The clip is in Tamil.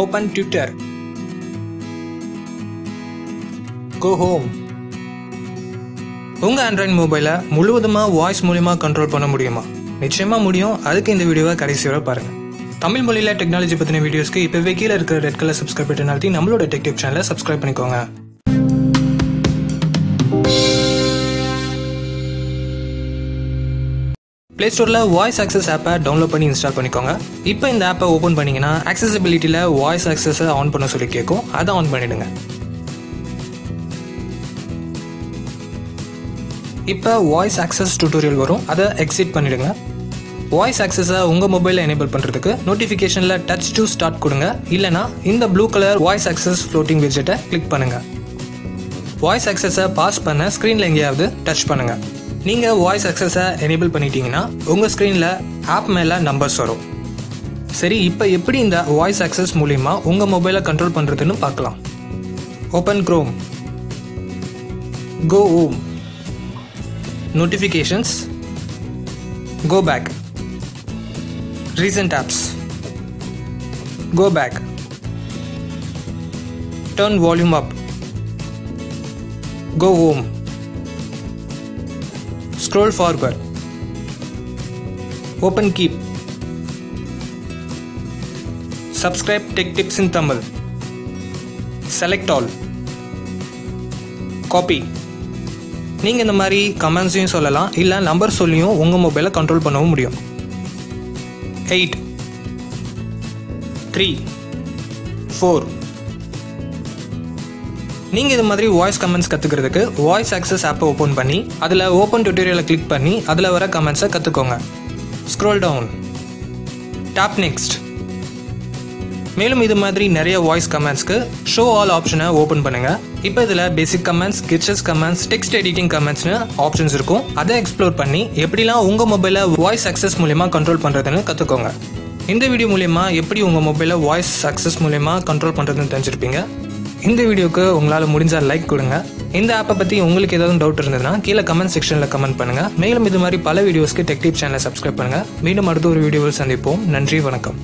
ஓப்பன் ட்விட்டர் கோ ஹோம் உங்கள் ஆண்ட்ராய்ட் மொபைலை முழுவதுமாக வாய்ஸ் மூலிமா கண்ட்ரோல் பண்ண முடியுமா? நிச்சயமாக முடியும். அதுக்கு இந்த வீடியோவை கடைசி வரை பாருங்கள் தமிழ் மொழியில் டெக்னாலஜி பற்றின வீடியோஸ்க்கு இப்போவே கீழே இருக்கிற ரெட் கலர் சப்ஸ்கிரைப் பட்டன் அழுத்தி நம்மளோட டெக்டிவ் சேனலை சப்ஸ்கிரைப் பண்ணிக்கோங்க. ப்ளே ஸ்டோரில் வாய்ஸ் ஆக்சஸ் ஆப்பை டவுன்லோட் பண்ணி இன்ஸ்டால் பண்ணிக்கோங்க. இப்போ இந்த ஆப்பை ஓப்பன் பண்ணிங்கன்னா ஆக்சசபிலிட்டியில் வாய்ஸ் ஆக்சஸை ஆன் பண்ண சொல்லி கேட்கும் அதை ஆன் பண்ணிடுங்க. இப்போ வாய்ஸ் ஆக்சஸ் டியூட்டோரியல் வரும். அதை எக்ஸிட் பண்ணிடுங்க. வாய்ஸ் ஆக்சஸை உங்கள் மொபைலில் எனேபிள் பண்ணுறதுக்கு நோட்டிஃபிகேஷனில் டச் டு ஸ்டார்ட் கொடுங்க. இல்லைனா இந்த blue colour voice access floating விஜெட்டை click பண்ணுங்கள் வாய்ஸ் ஆக்சஸை பாஸ் பண்ண ஸ்க்ரீனில் எங்கேயாவது டச் பண்ணுங்கள் நீங்கள் வாய்ஸ் அக்சஸை எனேபிள் பண்ணிட்டீங்கன்னா உங்கள் ஸ்க்ரீனில் ஆப் மேலே நம்பர்ஸ் வரும். சரி இப்போ எப்படி இந்த வாய்ஸ் அக்சஸ் மூலிமா உங்கள் மொபைலை கண்ட்ரோல் பண்ணுறதுன்னு பார்க்கலாம். Open Chrome go home notifications go back recent apps. Go back. Turn volume up. Go home. Scroll forward. Open keep subscribe tech tips in tamil. Select all. Copy. நீங்கள் இந்த மாதிரி கமெண்ட்ஸையும் சொல்லலாம். இல்லை நம்பர் சொல்லியும் உங்கள் மொபைலை கண்ட்ரோல் பண்ணவும் முடியும். எயிட் த்ரீ ஃபோர் நீங்கள் இது மாதிரி வாய்ஸ் கமெண்ட்ஸ் கற்றுக்கிறதுக்கு வாய்ஸ் ஆக்சஸ் ஆப்பை ஓப்பன் பண்ணி அதில் ஓப்பன் டியூட்டோரியலை கிளிக் பண்ணி அதில் வர கமெண்ட்ஸை கற்றுக்கோங்க ஸ்க்ரோல் டவுன் டாப் நெக்ஸ்ட் மேலும் இது மாதிரி நிறைய வாய்ஸ் கமெண்ட்ஸ்க்கு ஷோ ஆல் ஆப்ஷனை ஓப்பன் பண்ணுங்கள் இப்போ இதில் பேசிக் கமெண்ட்ஸ் கிச்சஸ் கமெண்ட்ஸ் டெக்ஸ்ட் எடிட்டிங் கமெண்ட்ஸ்னு ஆப்ஷன்ஸ் இருக்கும். அதை எக்ஸ்ப்ளோர் பண்ணி எப்படிலாம் உங்கள் மொபைலை வாய்ஸ் அக்சஸ் மூலயமா கண்ட்ரோல் பண்ணுறதுன்னு கற்றுக்கோங்க இந்த வீடியோ மூலயமா எப்படி உங்கள் மொபைலை வாய்ஸ் அக்சஸ் மூலயமா கண்ட்ரோல் பண்ணுறதுன்னு தெரிஞ்சிருப்பீங்க. இந்த வீடியோக்கு உங்களால் முடிஞ்சால் லைக் கொடுங்க. இந்த ஆப்பை பற்றி உங்களுக்கு ஏதாவது டவுட் இருந்ததுன்னா கீழே கமெண்ட் செக்ஷனில் கமெண்ட் பண்ணுங்கள் மேலும் இது மாதிரி பல வீடியோஸ்க்கு டெக்டிவ் சேனலை சப்ஸ்கிரைப் பண்ணுங்கள் மீண்டும் அடுத்த ஒரு வீடியோவில் சந்திப்போம். நன்றி வணக்கம்.